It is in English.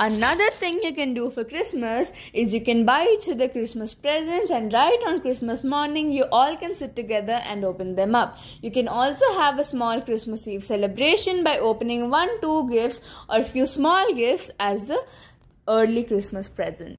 Another thing you can do for Christmas is you can buy each other Christmas presents and right on Christmas morning you all can sit together and open them up. You can also have a small Christmas Eve celebration by opening one, two gifts or a few small gifts as the early Christmas present.